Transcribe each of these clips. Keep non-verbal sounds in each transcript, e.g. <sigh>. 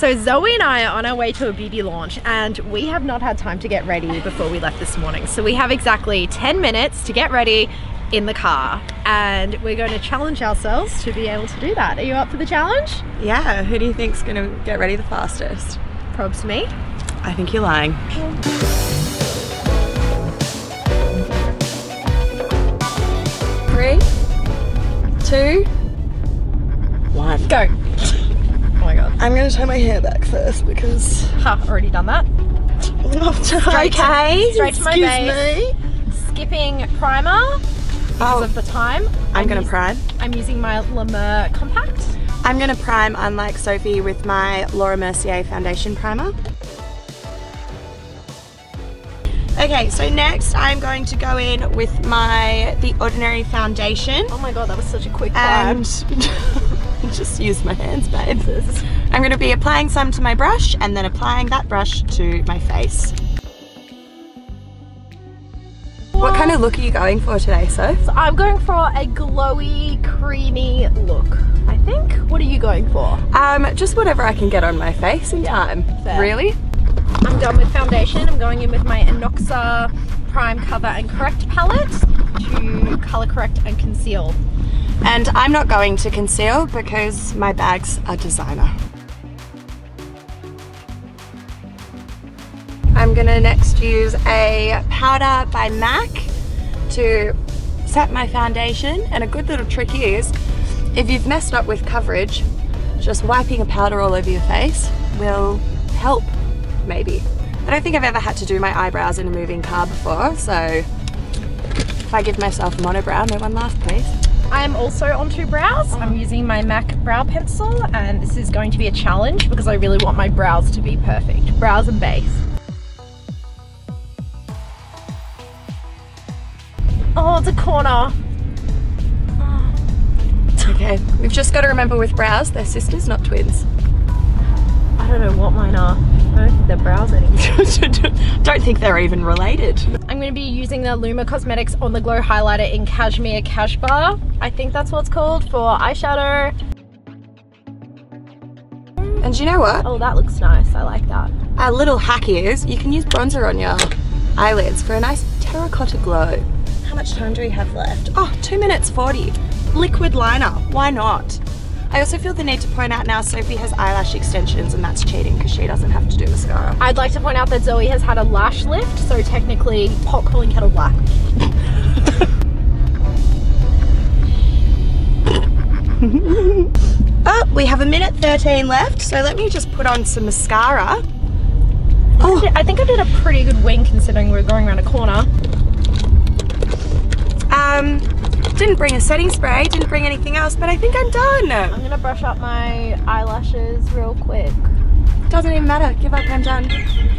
So Zoe and I are on our way to a beauty launch and we have not had time to get ready before we left this morning. So we have exactly 10 minutes to get ready in the car and we're going to challenge ourselves to be able to do that. Are you up for the challenge? Yeah, who do you think's gonna get ready the fastest? Probs me. I think you're lying. Three, two, one. Go. Oh. I'm gonna tie my hair back first because Ha, already done that. Straight to- okay. straight to my excuse base. me. Skipping primer because Oh, of the time. Oh, I'm gonna prime. I'm using my La Mer compact. I'm gonna prime, unlike Sophie, with my Laura Mercier foundation primer. Okay, so next I'm going to go in with my The Ordinary foundation Oh my god, that was such a quick and <laughs> just use my hands, babe. I'm gonna be applying some to my brush and then applying that brush to my face. What kind of look are you going for today, Soph? So I'm going for a glowy, creamy look. I think. What are you going for? Um, just whatever I can get on my face in time. fair. Really? I'm done with foundation. I'm going in with my Inoxa Prime Cover and Correct palette to color correct and conceal. And I'm not going to conceal because my bags are designer. I'm gonna next use a powder by MAC to set my foundation. And a good little trick is, if you've messed up with coverage, just wiping a powder all over your face will help, maybe. I don't think I've ever had to do my eyebrows in a moving car before, so if I give myself monobrow, no one laugh please. I am also onto brows. Oh. I'm using my MAC brow pencil and this is going to be a challenge because I really want my brows to be perfect. Brows and base. Oh, it's a corner. Oh. Okay, we've just got to remember with brows, they're sisters, not twins. I don't know what mine are. I don't think they're. Don't think they're even related. I'm going to be using the Luma Cosmetics On The Glow Highlighter in Cashmere Cash Bar. I think that's what it's called for eyeshadow. And you know what? Oh, that looks nice. I like that. Our little hack is you can use bronzer on your eyelids for a nice terracotta glow. How much time do we have left? Oh, two minutes 40. Liquid liner, why not? I also feel the need to point out now Sophie has eyelash extensions and that's cheating because she doesn't have to do mascara. I'd like to point out that Zoe has had a lash lift, so technically pot calling kettle black. <laughs> Oh, we have a minute 13 left, so let me just put on some mascara. Oh. I think I did a pretty good wing considering we are going around a corner. Um, didn't bring a setting spray, didn't bring anything else, but I think I'm done. I'm gonna brush up my eyelashes real quick. Doesn't even matter, give up, I'm done.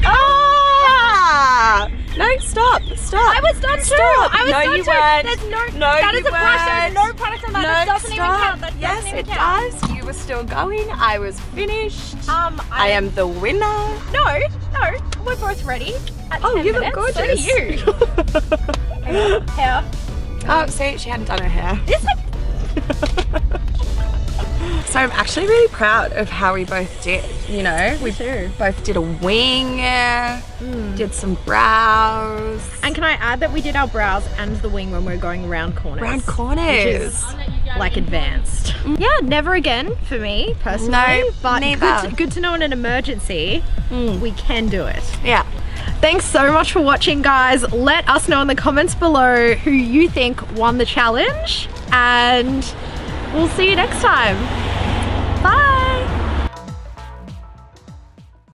Ah! No, stop, stop. I was done too. Stop. I was no, done you too. weren't. There's no. No, that is a brush. There's no product on that. No, that doesn't stop. even count. That yes, doesn't even it count. does. You were still going. I was finished. Um, I am the winner. No, no. We're both ready. At Oh, 10 you look gorgeous. So do you. <laughs> On. Hair. Oh, see, she hadn't done her hair. <laughs> So I'm actually really proud of how we both did. You know, we too. both did a wing, hmm. did some brows, And can I add that we did our brows and the wing when we were going around corners? round corners. like advanced. Mm. Yeah, never again for me personally. No, but neither. Good, to, good to know in an emergency mm. we can do it. Yeah. Thanks so much for watching, guys. Let us know in the comments below who you think won the challenge, and we'll see you next time.